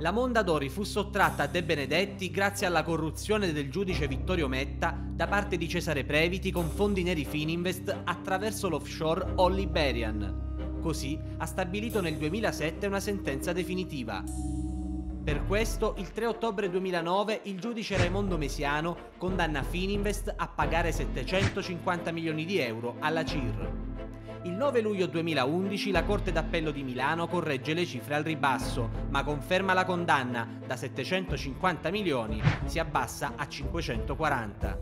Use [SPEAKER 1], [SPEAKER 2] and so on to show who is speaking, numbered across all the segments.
[SPEAKER 1] La Mondadori fu sottratta a De Benedetti grazie alla corruzione del giudice Vittorio Metta da parte di Cesare Previti con fondi neri Fininvest attraverso l'offshore All Liberian. Così ha stabilito nel 2007 una sentenza definitiva. Per questo, il 3 ottobre 2009, il giudice Raimondo Mesiano condanna Fininvest a pagare 750 milioni di euro alla CIR. Il 9 luglio 2011 la Corte d'Appello di Milano corregge le cifre al ribasso, ma conferma la condanna da 750 milioni si abbassa a 540.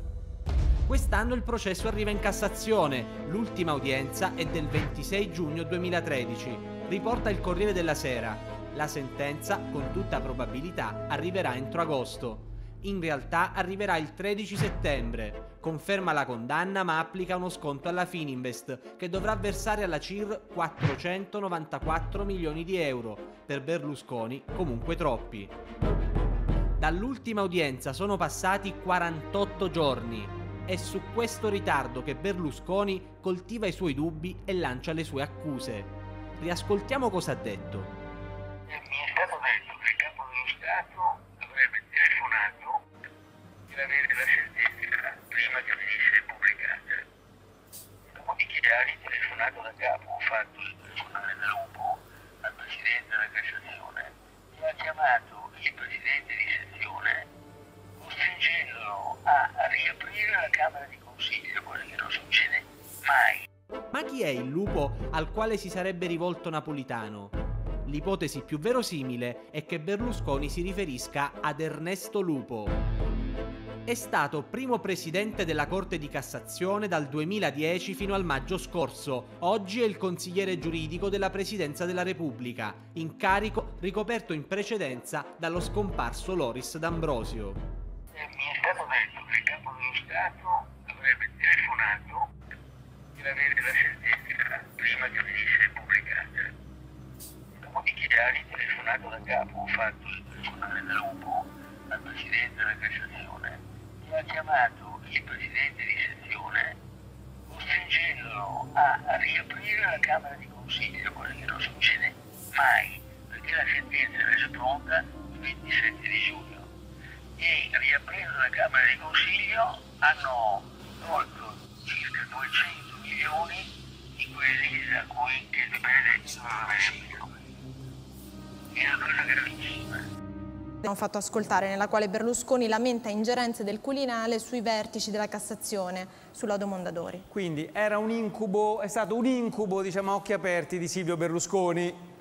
[SPEAKER 1] Quest'anno il processo arriva in Cassazione, l'ultima udienza è del 26 giugno 2013. Riporta il Corriere della Sera. La sentenza, con tutta probabilità, arriverà entro agosto in realtà arriverà il 13 settembre. Conferma la condanna ma applica uno sconto alla Fininvest che dovrà versare alla CIR 494 milioni di euro. Per Berlusconi comunque troppi. Dall'ultima udienza sono passati 48 giorni. È su questo ritardo che Berlusconi coltiva i suoi dubbi e lancia le sue accuse. Riascoltiamo cosa ha detto.
[SPEAKER 2] Avere la certezza prima che venisse pubblicata. Dopodiché ha ritelefonato da capo, ho fatto il telefonare da lupo al Presidente della Cassazione e ha chiamato il Presidente di sezione costringendolo a riaprire la Camera di Consiglio, cosa che non succede mai.
[SPEAKER 1] Ma chi è il lupo al quale si sarebbe rivolto Napolitano? L'ipotesi più verosimile è che Berlusconi si riferisca ad Ernesto Lupo. È stato primo presidente della Corte di Cassazione dal 2010 fino al maggio scorso. Oggi è il consigliere giuridico della Presidenza della Repubblica, incarico ricoperto in precedenza dallo scomparso Loris D'Ambrosio.
[SPEAKER 2] Mi è stato detto che il capo dello Stato avrebbe telefonato per avere la certezza prima che venisse pubblicata dopodiché ha ritelefonato da capo, ho fatto il telefonare da lupo al Presidente della Cassazione ha chiamato il Presidente di sezione costringendolo a riaprire la Camera di Consiglio, cosa che non succede mai, perché la sentenza era già pronta il 27 di giugno e riaprendo la Camera di Consiglio hanno tolto circa 200 milioni di quelli a cui il Benedetti non aveva è una cosa gravissima.
[SPEAKER 3] Abbiamo fatto ascoltare nella quale Berlusconi lamenta ingerenze del Quirinale sui vertici della Cassazione sulla Domondadori.
[SPEAKER 4] Quindi era un incubo, è stato un incubo, diciamo a occhi aperti, di Silvio Berlusconi